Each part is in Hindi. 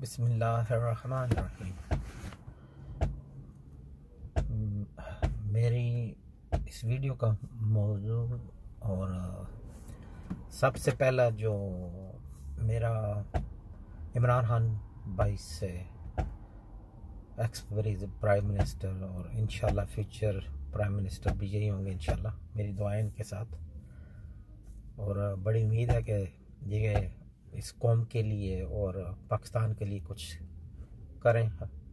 बिस्मिल्लाहिर्रहमानिर्रहीम। मेरी इस वीडियो का मौजू और सबसे पहला जो मेरा इमरान खान भाई से एक्सपरीज प्राइम मिनिस्टर और इन फ्यूचर प्राइम मिनिस्टर भी यही होंगे इन मेरी दुआएँ इनके साथ। और बड़ी उम्मीद है कि ये इस कौम के लिए और पाकिस्तान के लिए कुछ करें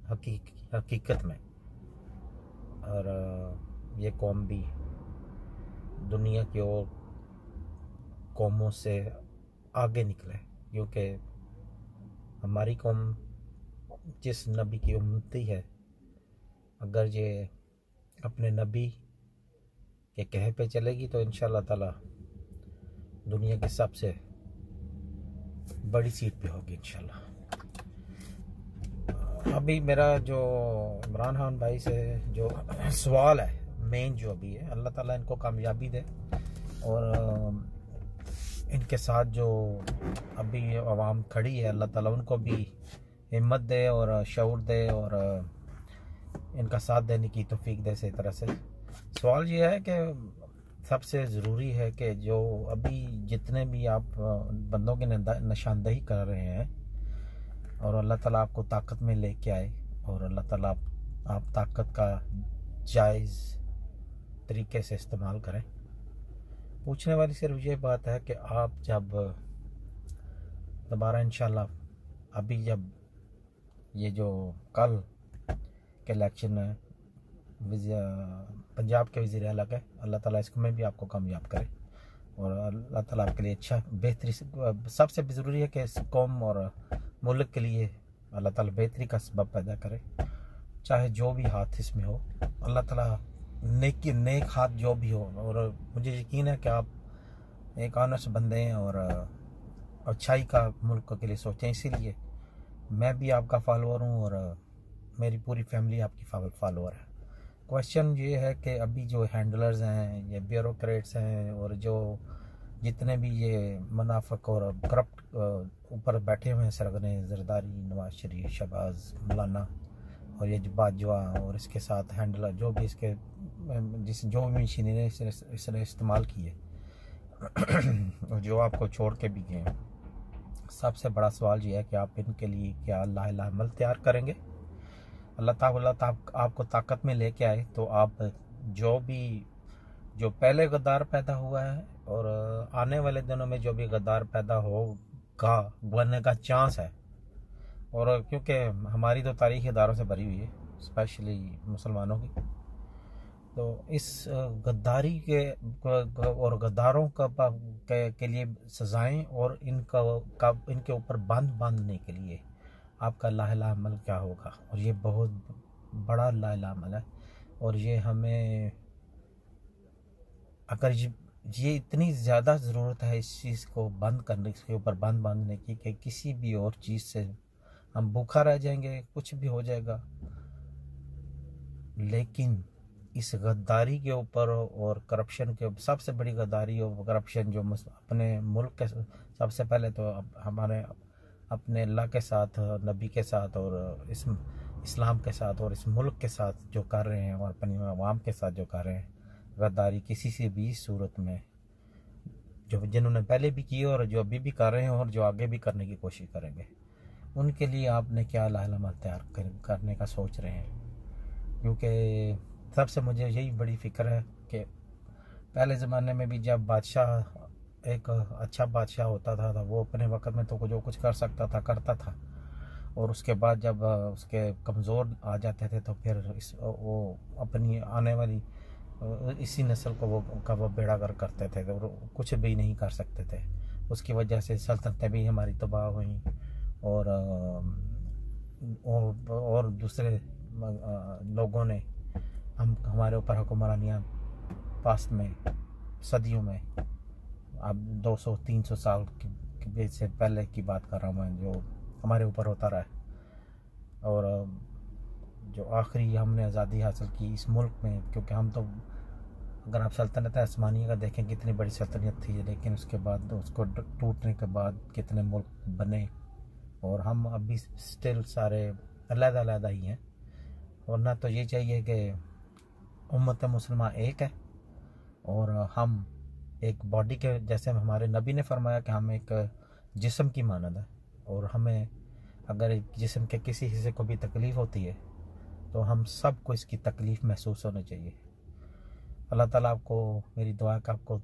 हकीक, हकीकत में। और ये कौम भी दुनिया की और कौमों से आगे निकले, क्योंकि हमारी कौम जिस नबी की उम्मती है, अगर ये अपने नबी के कहे पे चलेगी तो इन ताला दुनिया के सबसे बड़ी सीट पे होगी, इंशाल्लाह। अभी मेरा जो इमरान खान भाई से जो सवाल है मेन जो अभी है, अल्लाह ताला इनको कामयाबी दे और इनके साथ जो अभी आवाम खड़ी है, अल्लाह ताला उनको भी हिम्मत दे और शूर दे और इनका साथ देने की तोफीक दे इसी तरह से। सवाल ये है कि सबसे ज़रूरी है कि जो अभी जितने भी आप बंदों की निशानदही कर रहे हैं और अल्लाह ताला आपको ताकत में लेके आए और अल्लाह ताला आप, आप ताकत का जायज़ तरीके से इस्तेमाल करें। पूछने वाली सिर्फ़ ये बात है कि आप जब दोबारा इन अभी जब ये जो कल के इलेक्शन में पंजाब के वज़ी अलग है अल्लाह ताला इसको में भी आपको कामयाब करे। और अल्लाह ताला आपके लिए अच्छा बेहतरी सबसे ज़रूरी है कि इस कौम और मुल्क के लिए अल्लाह ताला बेहतरी का सबब पैदा करे। चाहे जो भी हाथ इसमें हो, अल्लाह ताला नेक नेक हाथ जो भी हो, और मुझे यकीन है कि आप एक ऑनस्ट बंदे हैं और, अच्छाई का मुल्क के लिए सोचें। इसीलिए मैं भी आपका फॉलोअर हूँ और मेरी पूरी फैमिली आपकी फॉलोअर है। क्वेश्चन ये है कि अभी जो हैंडलर्स हैं, ये ब्यूरोक्रेट्स हैं और जो जितने भी ये मुनाफक और करप्ट ऊपर बैठे हुए हैं सरगने जरदारी, नवाज़ शरीफ शबाज मौलाना और ये बाजवा और इसके साथ हैंडलर जो भी इसके, जिस, जो भी मशीनरी इसने इस्तेमाल की है जो आपको छोड़ के भी गए सबसे बड़ा सवाल ये है कि आप इनके लिए क्या अल्लाह अमल तैयार करेंगे? अल्लाह ताला आपको ताकत में लेके आए तो आप जो भी जो पहले गद्दार पैदा हुआ है और आने वाले दिनों में जो भी गद्दार पैदा होगा बनने का चांस है। और क्योंकि हमारी तो तारीख इदारों से भरी हुई है स्पेशली मुसलमानों की। तो इस गद्दारी के और गद्दारों का के, के लिए सज़ाएँ और इनका का इनके ऊपर बंद बांधने के लिए आपका लाला अमल क्या होगा? और ये बहुत बड़ा लाला अमल है। और ये हमें, अगर ये इतनी ज़्यादा ज़रूरत है इस चीज़ को बंद करने के ऊपर बंद बांधने की कि किसी भी और चीज़ से हम भूखा रह जाएँगे, कुछ भी हो जाएगा। लेकिन इस गद्दारी के ऊपर और करप्शन के, सबसे बड़ी गद्दारी और करप्शन जो अपने मुल्क के सबसे पहले तो हमारे अपने अल्लाह के साथ, नबी के साथ और इस इस्लाम के साथ और इस मुल्क के साथ जो कर रहे हैं और अपनी आवाम के साथ जो कर रहे हैं, गद्दारी किसी से भी सूरत में, जो जिन्होंने पहले भी की और जो अभी भी कर रहे हैं और जो आगे भी करने की कोशिश करेंगे, उनके लिए आपने क्या लालमल तैयार करने का सोच रहे हैं? क्योंकि सबसे मुझे यही बड़ी फ़िक्र है कि पहले ज़माने में भी जब बादशाह एक अच्छा बादशाह होता था, था वो अपने वक्त में तो जो कुछ कर सकता था करता था। और उसके बाद जब उसके कमज़ोर आ जाते थे तो फिर इस वो अपनी आने वाली इसी नस्ल को वो का वो बेड़ागर करते थे तो कुछ भी नहीं कर सकते थे। उसकी वजह से सल्तनतें भी हमारी तबाह हुई और और, और दूसरे लोगों ने हम हमारे ऊपर हुक्मरानियाँ पास में सदियों में अब 200-300 साल के से पहले की बात कर रहा हूँ मैं, जो हमारे ऊपर होता रहा है। और जो आखिरी हमने आज़ादी हासिल की इस मुल्क में, क्योंकि हम तो अगर आप सल्तनत आसमानिया का देखें, कितनी बड़ी सल्तनत थी, लेकिन उसके बाद, उसको टूटने के बाद कितने मुल्क बने। और हम अभी स्टिल सारे अलहदा ही हैं। और ना तो ये चाहिए कि उम्मत मुसलमान एक है, और हम एक बॉडी के जैसे हमारे नबी ने फरमाया कि हम एक जिसम की मानद है। और हमें अगर जिसम के किसी हिस्से को भी तकलीफ़ होती है तो हम सबको इसकी तकलीफ़ महसूस होनी चाहिए। अल्लाह ताला आपको, मेरी दुआ का आपको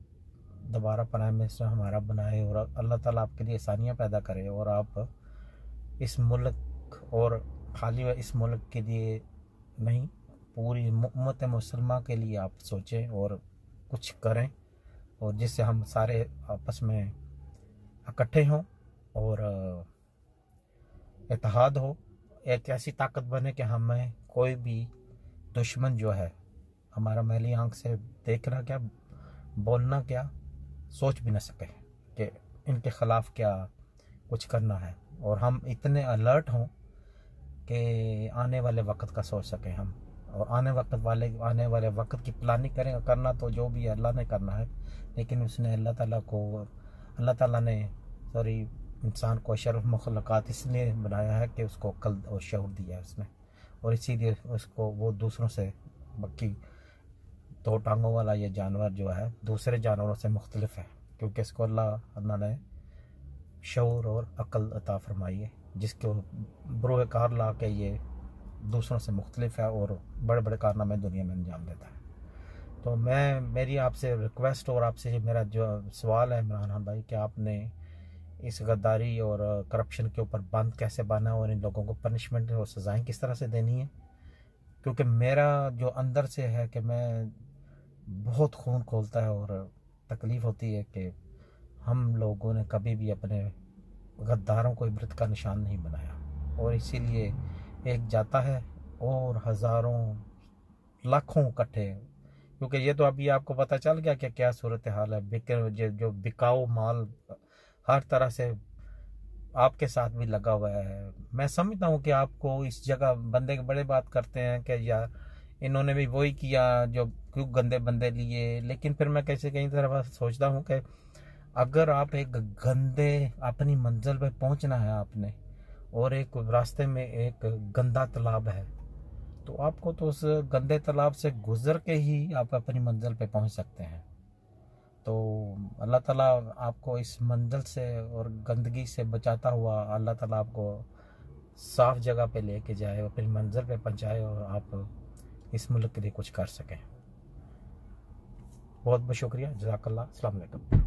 दोबारा प्राइम मिनिस्टर हमारा बनाए और अल्लाह ताला आपके लिए आसानियाँ पैदा करे और आप इस मुल्क और खाली इस मुल्क के लिए नहीं, पूरी उम्मत मुसलमान के लिए आप सोचें और कुछ करें। और जिससे हम सारे आपस में इकट्ठे हों और इतिहाद हो एक ऐसी ताकत बने कि हमें कोई भी दुश्मन जो है, हमारा मैली आँख से देखना क्या, बोलना क्या, सोच भी ना सके कि इनके ख़िलाफ़ क्या कुछ करना है। और हम इतने अलर्ट हों कि आने वाले वक्त का सोच सकें हम। और आने वक्त वाले, आने वाले वक्त की प्लानिंग करें करना तो जो भी अल्लाह ने करना है। लेकिन उसने अल्लाह ताला को, अल्लाह ताला ने सॉरी इंसान को अशरफ मखलूक़ात इसलिए बनाया है कि उसको अक्ल और शूर दिया है उसने। और इसीलिए उसको वो दूसरों से, बाकी दो टांगों वाला ये जानवर जो है, दूसरे जानवरों से मुख्तलफ है। क्योंकि इसको अल्लाह अल्लाह ने शूर और अक्ल अता फरमाई है, जिसको बरूह कार ला के ये दूसरों से मुख्तलिफ़ है और बड़े बड़े कारनामे दुनिया में अंजाम देता है। तो मैं, मेरी आपसे रिक्वेस्ट और आपसे मेरा जो सवाल है इमरान खान भाई, कि आपने इस गद्दारी और करप्शन के ऊपर बंद कैसे बाना और इन लोगों को पनिशमेंट और सज़ाएँ किस तरह से देनी है? क्योंकि मेरा जो अंदर से है कि मैं बहुत खून खोलता है और तकलीफ़ होती है कि हम लोगों ने कभी भी अपने गद्दारों को इबरत का निशान नहीं बनाया। और इसीलिए एक जाता है और हज़ारों, लाखों इकट्ठे। क्योंकि ये तो अभी आपको पता चल गया कि क्या सूरत हाल है। बिक जो बिकाऊ माल, हर तरह से आपके साथ भी लगा हुआ है। मैं समझता हूँ कि आपको इस जगह बंदे के बड़े बात करते हैं कि यार इन्होंने भी वही किया जो क्यों गंदे बंदे लिए। लेकिन फिर मैं कैसे कहीं तरह सोचता हूँ कि अगर आप एक गंदे अपनी मंजिल पर पहुँचना है आपने और एक रास्ते में एक गंदा तालाब है। तो आपको तो उस गंदे तालाब से गुजर के ही आप अपनी मंजिल पे पहुँच सकते हैं। तो अल्लाह ताला आपको इस मंजिल से और गंदगी से बचाता हुआ अल्लाह ताला आपको साफ़ जगह पे लेके जाए और अपनी मंजिल पे पहुँचाए और आप इस मुल्क के लिए कुछ कर सकें। बहुत बहुत शुक्रिया। जजाकल्ला अलैक्म